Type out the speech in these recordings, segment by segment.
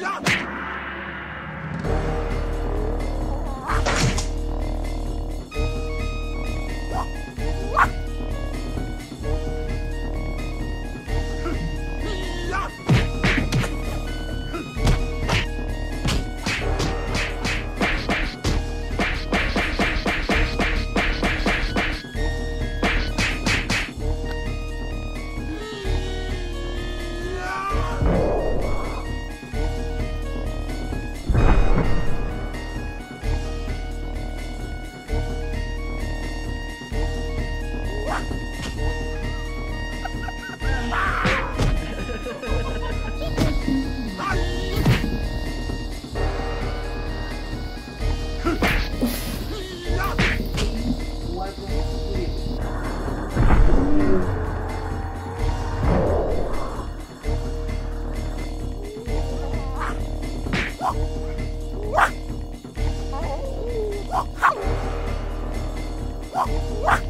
Oh 我。服了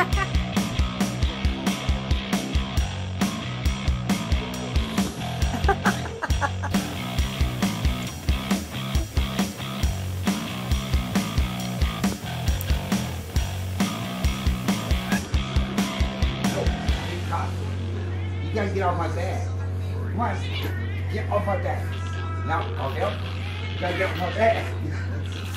You gotta get off my back. On, get off my back. Now, okay? You gotta get off my back.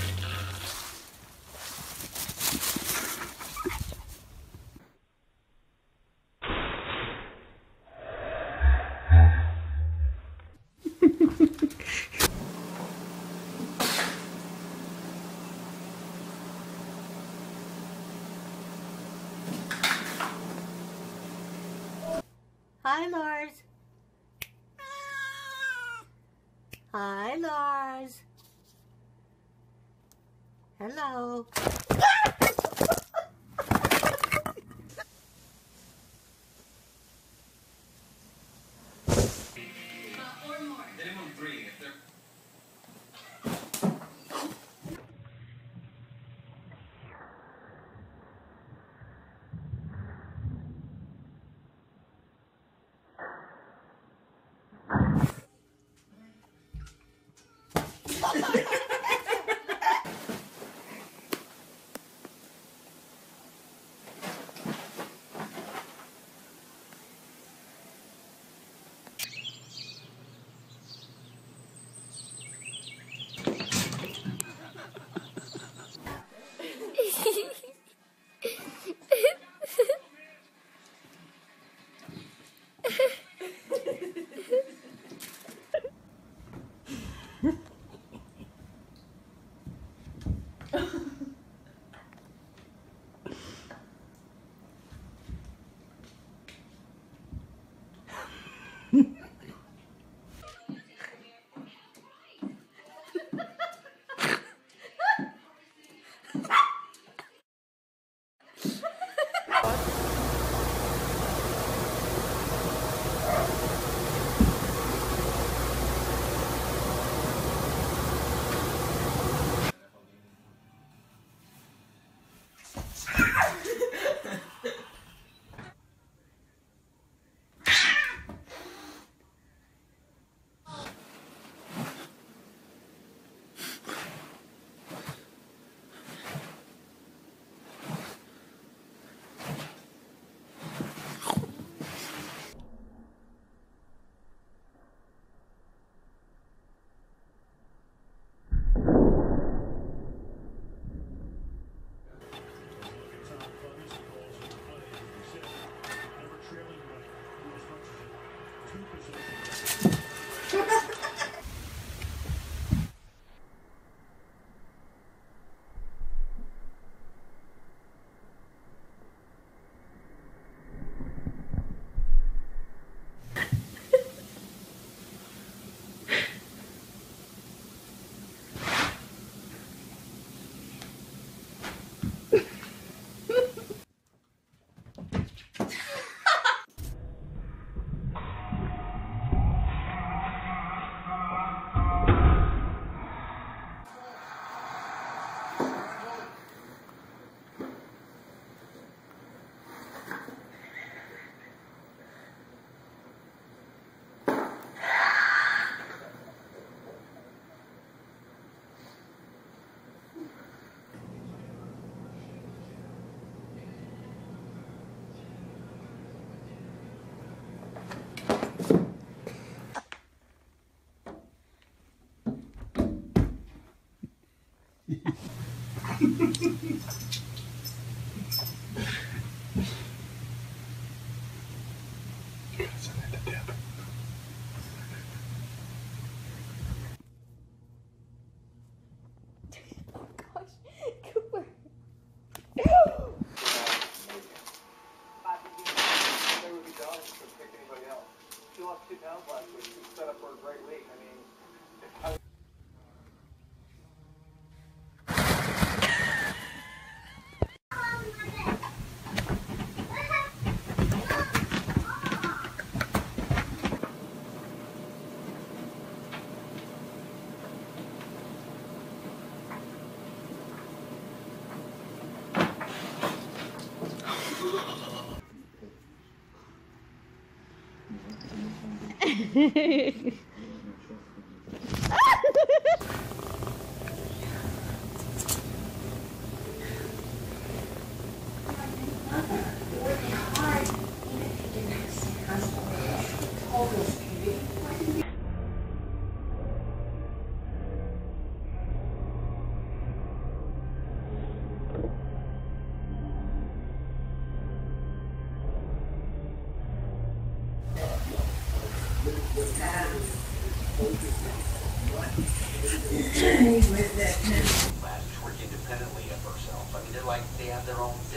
Hi, Lars. Hi, Lars. Hello. Uh, Minimum three if they're Cussing at the dip. Labs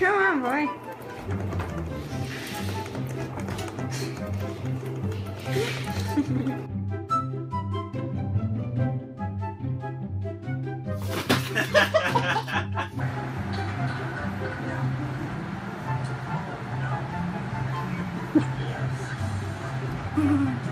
Trzymam, boj. Mm-hmm.